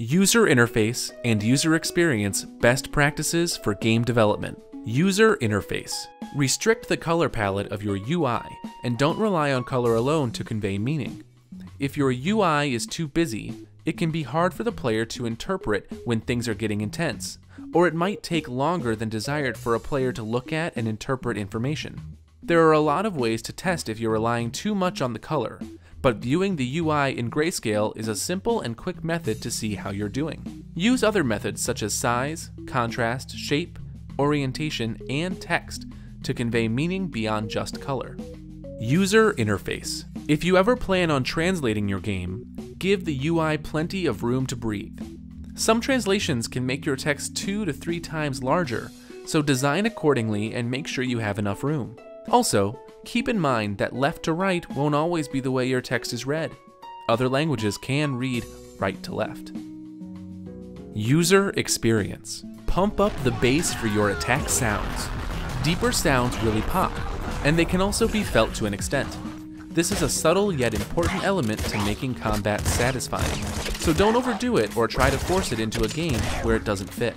User interface and user experience best practices for game development. User interface. Restrict the color palette of your UI and don't rely on color alone to convey meaning. If your UI is too busy, it can be hard for the player to interpret when things are getting intense, or it might take longer than desired for a player to look at and interpret information. There are a lot of ways to test if you're relying too much on the color, but viewing the UI in grayscale is a simple and quick method to see how you're doing. Use other methods such as size, contrast, shape, orientation, and text to convey meaning beyond just color. User interface. If you ever plan on translating your game, give the UI plenty of room to breathe. Some translations can make your text two to three times larger, so design accordingly and make sure you have enough room. Also, keep in mind that left to right won't always be the way your text is read. Other languages can read right to left. User experience. Pump up the bass for your attack sounds. Deeper sounds really pop, and they can also be felt to an extent. This is a subtle yet important element to making combat satisfying, so don't overdo it or try to force it into a game where it doesn't fit.